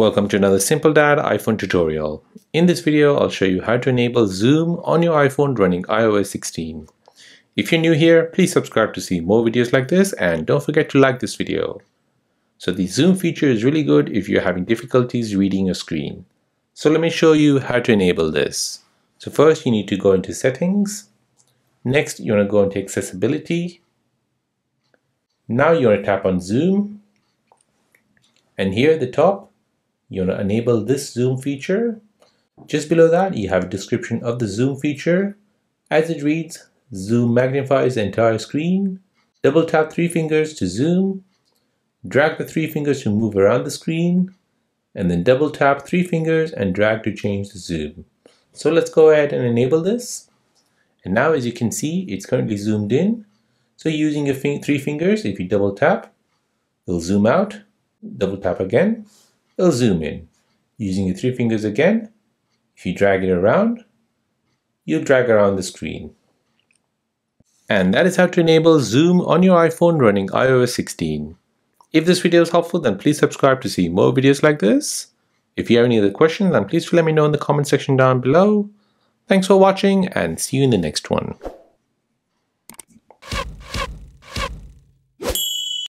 Welcome to another Simple Dad iPhone tutorial. In this video, I'll show you how to enable Zoom on your iPhone running iOS 16. If you're new here, please subscribe to see more videos like this and don't forget to like this video. So the Zoom feature is really good if you're having difficulties reading your screen. So let me show you how to enable this. So first you need to go into settings. Next you want to go into accessibility. Now you want to tap on Zoom. And here at the top, you want to enable this zoom feature. Just below that, you have a description of the zoom feature. As it reads, zoom magnifies the entire screen. Double tap three fingers to zoom. Drag the three fingers to move around the screen. And then double tap three fingers and drag to change the zoom. So let's go ahead and enable this. And now as you can see, it's currently zoomed in. So using your three fingers, if you double tap, it'll zoom out. Double tap again, it'll zoom in. Using your three fingers again, if you drag it around, you'll drag around the screen. And that is how to enable Zoom on your iPhone running iOS 16. If this video is helpful, then please subscribe to see more videos like this. If you have any other questions, then please let me know in the comment section down below. Thanks for watching and see you in the next one.